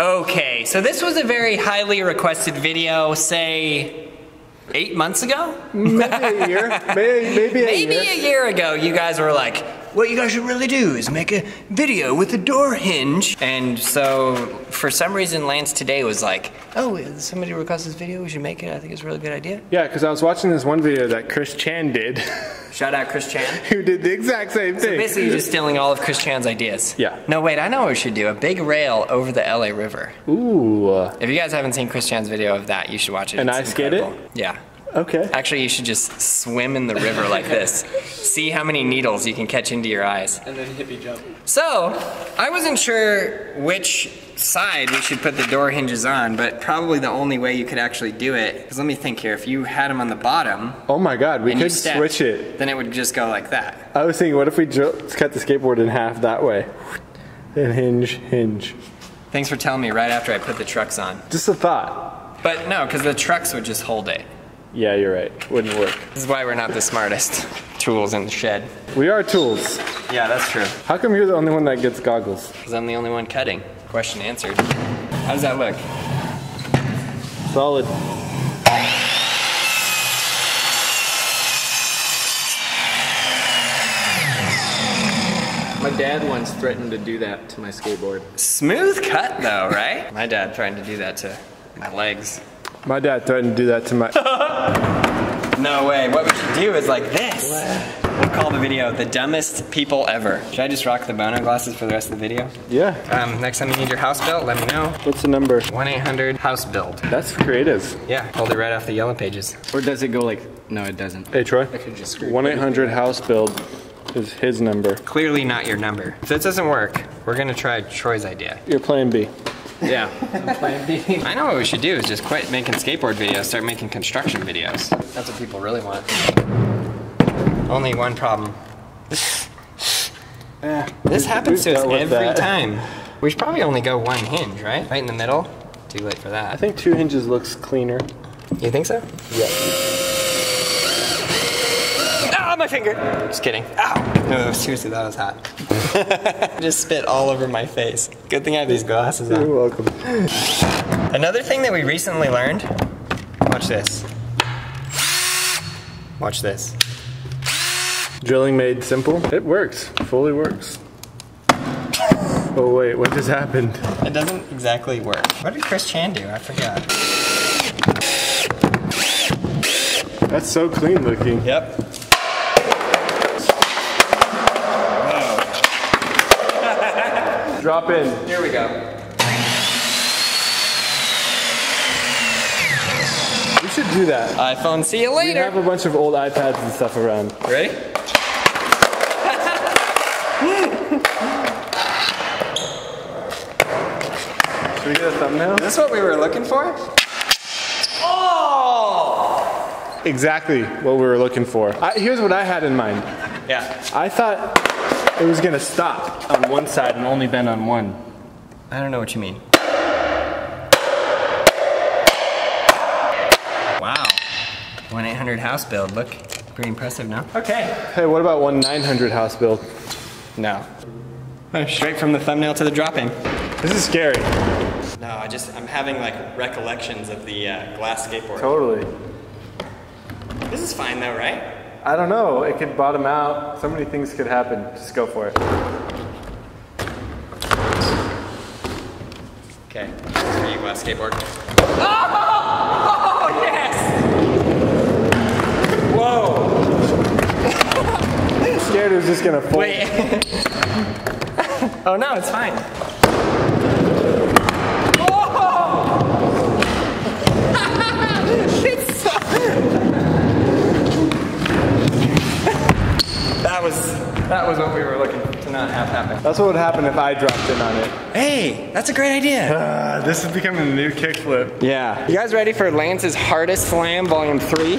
Okay, so this was a very highly requested video, say eight months ago? Maybe a year. Maybe, maybe a Maybe year. a year ago, you guys were like, what you guys should really do is make a video with a door hinge. And so, for some reason, Lance today was like, oh, somebody requested this video, we should make it. I think it's a really good idea. Yeah, because I was watching this one video that Chris Chann did, Shout out Chris Chann. who did the exact same thing. So thing. basically, you're just stealing all of Chris Chann's ideas. Yeah. No, wait, I know what we should do. A big rail over the LA River. Ooh. If you guys haven't seen Chris Chann's video of that, you should watch it. And It's I skate it? Yeah. Okay. Actually, you should just swim in the river like this. See how many needles you can catch into your eyes. And then hippie jump. So, I wasn't sure which side we should put the door hinges on, but probably the only way you could actually do it, because let me think here, if you had them on the bottom Oh my God, we could stepped, switch it. then it would just go like that. I was thinking, what if we dro- cut the skateboard in half that way? And hinge, hinge. Thanks for telling me right after I put the trucks on. Just a thought. But no, because the trucks would just hold it. Yeah, you're right. Wouldn't work. This is why we're not the smartest tools in the shed. We are tools. Yeah, that's true. How come you're the only one that gets goggles? Because I'm the only one cutting. Question answered. How does that look? Solid. My dad once threatened to do that to my skateboard. Smooth cut though, right? My dad tried to do that to my legs. My dad threatened to do that to my. No way. What we should do is like this. We'll call the video the dumbest people ever. Should I just rock the Bono glasses for the rest of the video? Yeah. Um, next time you need your house built, let me know. What's the number? 1-800 house build. That's creative. Yeah, pulled it right off the yellow pages. Or does it go like, no, it doesn't. Hey Troy. I could just screw 1 800 house build is his number. Clearly not your number. If this doesn't work, we're gonna try Troy's idea. Your plan B. Yeah. I know what we should do is just quit making skateboard videos, start making construction videos. That's what people really want. Only one problem. Eh. This happens to we've us every that. time. We should probably only go one hinge, right? Right in the middle. Too late for that. I think two hinges looks cleaner. You think so? Yeah. My finger! Just kidding. Ow! No, seriously, that was hot. Just spit all over my face. Good thing I have these glasses on. You're welcome. Another thing that we recently learned. Watch this. Watch this. Drilling made simple. It works. Fully works. Oh wait, what just happened? It doesn't exactly work. What did Chris Chann do? I forgot. That's so clean looking. Yep. Drop in. Here we go. We should do that. iPhone, see you later. We have a bunch of old iPads and stuff around. Ready? Should we get a thumbnail? Is this what we were looking for? Oh! Exactly what we were looking for. I, here's what I had in mind. Yeah. I thought it was gonna stop on one side and only bend on one. I don't know what you mean. Wow. 1 800 house build. Look, pretty impressive now. Okay. Hey, what about one 900 house build? No. Straight from the thumbnail to the dropping. This is scary. No, I just, I'm having like recollections of the uh, glass skateboard. Totally. This is fine though, right? I don't know. It could bottom out. So many things could happen. Just go for it. Okay. This for you, glass skateboard. Oh, yes! Whoa! Scared it was just gonna fall. Wait. oh no, it's fine. It's so- that was that was what we were looking to not have happen. That's what would happen if I dropped in on it. Hey, that's a great idea. Uh, this is becoming the new kickflip. Yeah. You guys ready for Lance's hardest slam, volume three?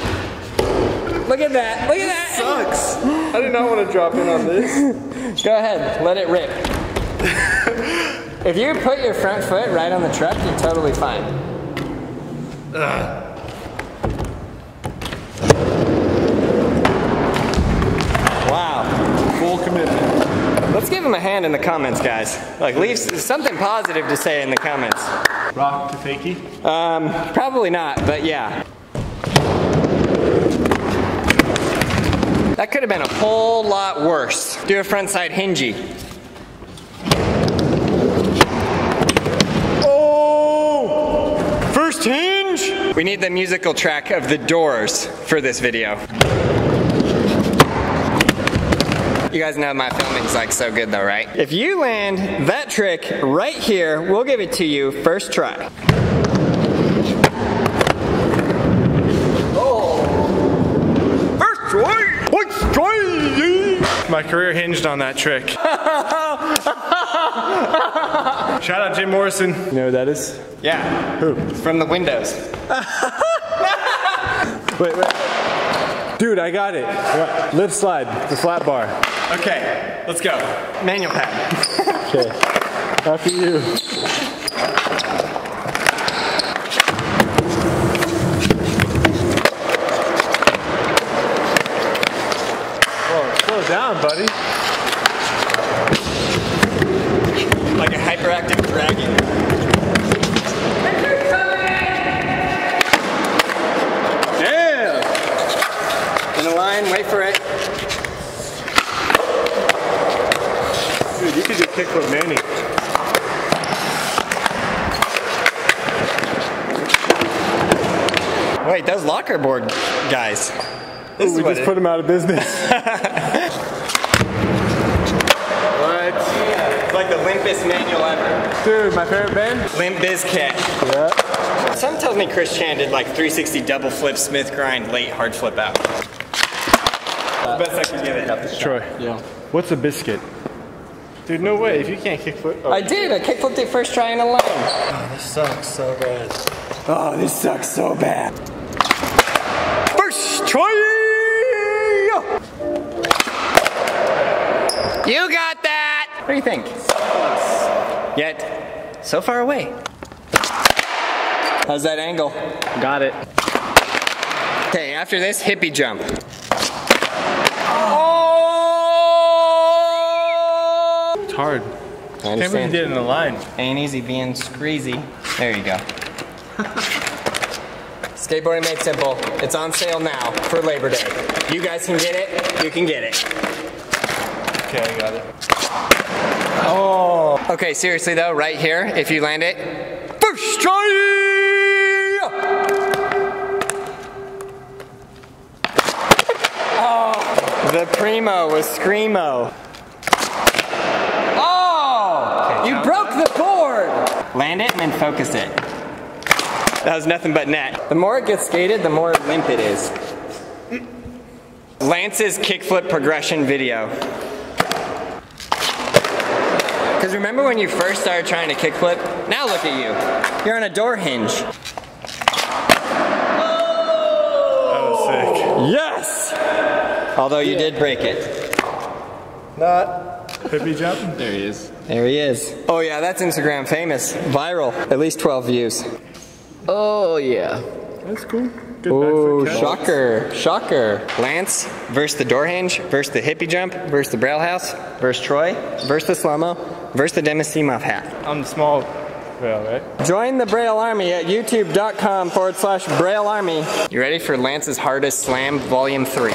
Look at that. Look at that. Sucks. I did not want to drop in on this. Go ahead, let it rip. if you put your front foot right on the truck, you're totally fine. Wow. Him a hand in the comments, guys. Like, leave something positive to say in the comments. Rock to fakie. Um, probably not, but yeah. That could have been a whole lot worse. Do a frontside hingey. Oh! First hinge! We need the musical track of the doors for this video. You guys know my filming's like so good though, right? If you land that trick right here, we'll give it to you first try. First try! Let's try! My career hinged on that trick. Shout out Jim Morrison. You know who that is? Yeah. Who? From the windows. Wait, wait. Dude, I got it. What? Lip slide, the flat bar. Okay, let's go. Manual pad. Okay. After you. Whoa, slow down, buddy. Like a hyperactive dragon. Damn! In a line, wait for it. Dude, you could just kickflip Manny. Wait, those locker board guys. This Ooh, is we what just it- put him out of business. what? It's like the limpest manual ever. Dude, my favorite band? Limp Bizkit. Yeah. Some tells me Chris Chann did like 360 double flip, Smith grind, late hard flip out. Uh, Best I can give it. Troy. Yeah. What's a biscuit? Dude, no way. If you can't kickflip. Oh. I did. I kickflipped it first try in a line. Oh, this sucks so bad. Oh, this sucks so bad. First try. You got that. What do you think? Yet, so far away. How's that angle? Got it. Okay, after this, hippie jump. Oh! It's hard. I Can't believe you did it in the line. Ain't easy being screezy. There you go. Skateboarding made simple. It's on sale now for Labor Day. You guys can get it. You can get it. Okay, I got it. Oh. Okay, seriously though, right here, if you land it, first try. Oh, the primo was screamo. Oh, you broke the board. Land it and then focus it. That was nothing but net. The more it gets skated, the more limp it is. Lance's kickflip progression video. Because remember when you first started trying to kickflip? Now look at you. You're on a door hinge. That was sick. Yes! Although you did break it. Not. Hippie jump? There he is. There he is. Oh yeah, that's Instagram famous. Viral. At least 12 views. Oh yeah. That's cool. Good Oh, back foot catch. shocker. Shocker. Lance versus the door hinge versus the hippie jump versus the braille house versus Troy versus the slow-mo versus the Demis Seamoff hat. On the small rail, right? Join the Braille Army at youtube.com forward slash Braille Army. You ready for Lance's Hardest Slam Volume 3?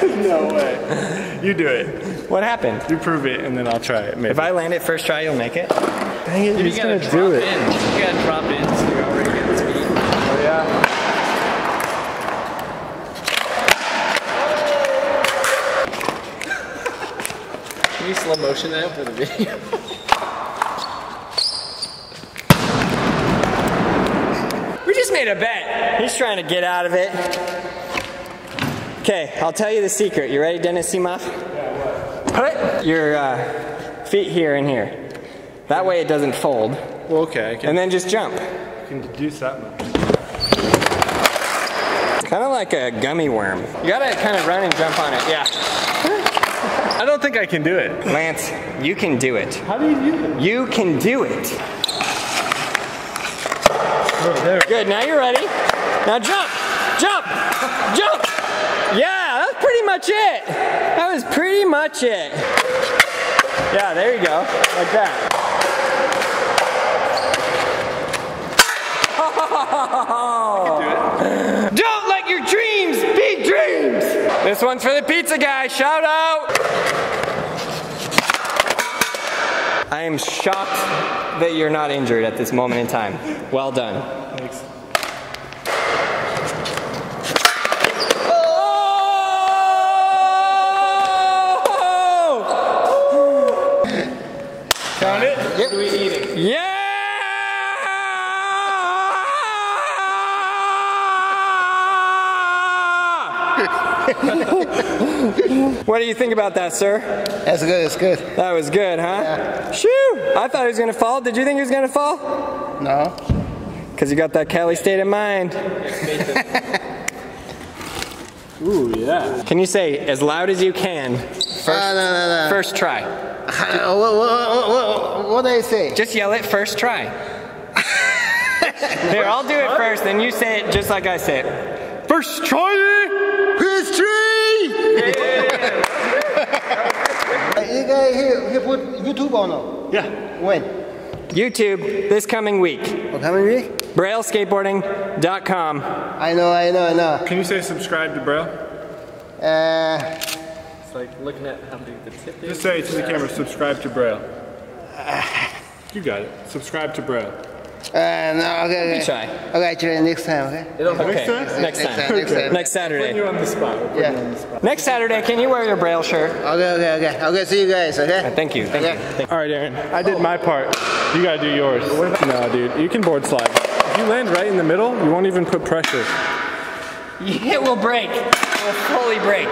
No way. You do it. What happened? You prove it, and then I'll try it. Maybe. If I land it first try, you'll make it? Dang it, You he's gonna drop do in. it. You gotta drop in so you're already getting speed. Oh, yeah. Can you slow motion that for the video? We just made a bet. He's trying to get out of it. Okay, I'll tell you the secret. You ready, Dennis Seamoff? Put your uh, feet here and here. That way it doesn't fold. Well, okay, I can, And then just jump. can deduce that much. Kind of like a gummy worm. You gotta kind of run and jump on it. Yeah. I don't think I can do it. Lance, you can do it. How do you do it? You can do it. Oh, there. Good, now you're ready. Now jump, jump, jump. Yeah, that's pretty much it. That was pretty much it. Yeah, there you go, like that. Don't let your dreams be dreams. This one's for the pizza guy. Shout out. I am shocked that you're not injured at this moment in time. Well done. Oh! Found it? What are we eating? Yeah! what do you think about that, sir? That's good, that's good. That was good, huh? Shoo! I thought he was gonna fall. Did you think he was gonna fall? No? Because you got that Kelly state of mind. Ooh, yeah. Can you say as loud as you can? First, no, no, no. First try. What, what, what, what do I say? Just yell it first try. Here, I'll do it first, then you say it just like I say it. First try! History! you guys here, here put YouTube or no? Yeah. When? YouTube this coming week. What coming week? BrailleSkateboarding.com. I know, I know, I know. Can you say subscribe to Braille? Uh, It's like looking at how big the tip is. Just say to the camera, subscribe to Braille. You got it. Subscribe to Braille. uh, no, okay, okay. Be shy. Okay, actually, next time, okay? Okay, time? next time. Next time. Next Saturday. on the spot. Yeah. Next Saturday, can you wear your Braille shirt? Okay, okay, okay. Okay, see you guys, okay? Thank you, thank you. Okay. Thank All right, Aaron. I did my part. You gotta do yours. No, dude. You can board slide. If you land right in the middle, you won't even put pressure. It will break. It will fully break.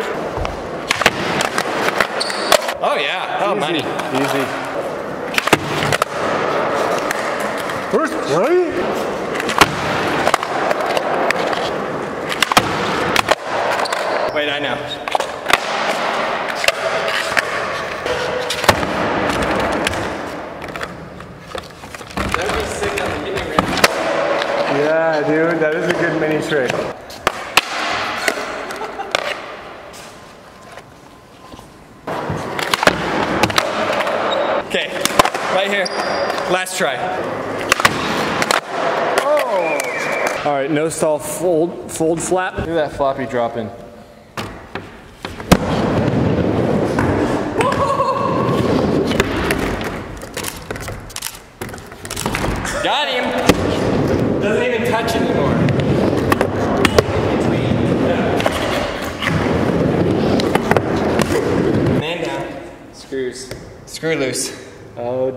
Oh yeah, oh money. Easy. First play? Wait, I know. That would be sick on the mini ramp. Yeah, dude. That is a good mini trick. Last try. Oh. All right, no stall, fold, fold flap. Look at that floppy drop in. Got him. Doesn't even touch anymore. Man down. Screws. Screw loose.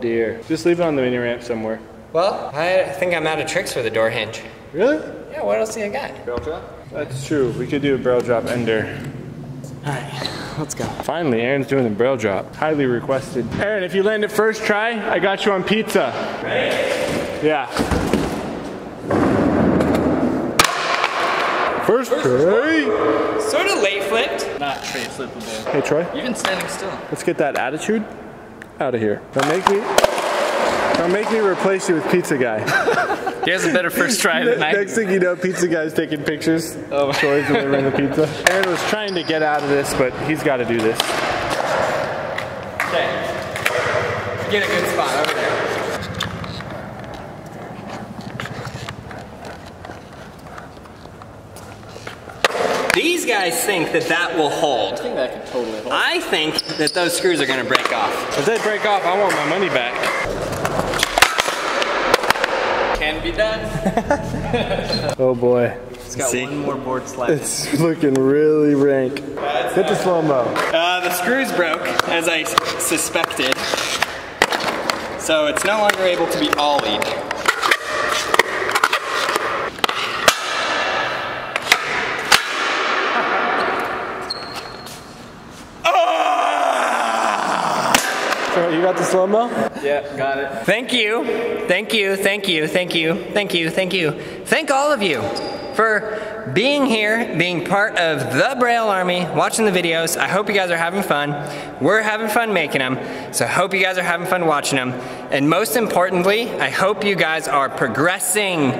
Dear. Just leave it on the mini ramp somewhere. Well, I think I'm out of tricks for the door hinge. Really? Yeah, what else do you got? Barrel drop? That's true. We could do a barrel drop ender. All right, let's go. Finally, Aaron's doing the barrel drop. Highly requested. Aaron, if you land it first try, I got you on pizza. Yeah. First try. Sort of late flipped. Not tray flippable. Hey Troy, You're Even standing still. let's get that attitude out of here. Don't make me. Don't make me replace you with pizza guy. He has a better first try than I Next thing you know, pizza guy's taking pictures. Oh, Troy's delivering the pizza. Aaron was trying to get out of this, but he's got to do this. Okay. Get a good spot over there. These guys think that that will hold. I think that can totally hold. I think that those screws are gonna break off. If they break off, I want my money back. Can be done. Oh boy. It's got See? one more board slide. It's looking really rank. Hit the slow mo. Uh, the screws broke, as I suspected. So it's no longer able to be ollied. Troy, you got the slow mo? Yeah, got it. Thank you, thank you, thank you, thank you, thank you, thank you. Thank all of you for being here, being part of the Braille Army, watching the videos. I hope you guys are having fun. We're having fun making them, so I hope you guys are having fun watching them. And most importantly, I hope you guys are progressing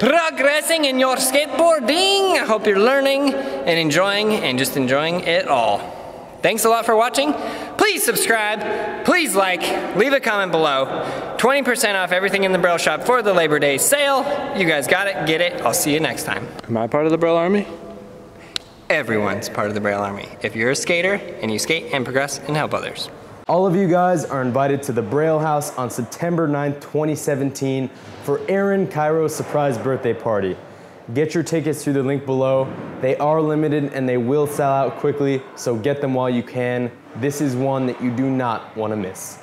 progressing in your skateboarding. I hope you're learning and enjoying and just enjoying it all. Thanks a lot for watching. Please subscribe, please like, leave a comment below. 20% off everything in the Braille Shop for the Labor Day sale. You guys got it, get it. I'll see you next time. Am I part of the Braille Army? Everyone's part of the Braille Army. If you're a skater and you skate and progress and help others. All of you guys are invited to the Braille House on September 9th, 2017 for Aaron Kyro's surprise birthday party. Get your tickets through the link below. They are limited and they will sell out quickly, so get them while you can. This is one that you do not want to miss.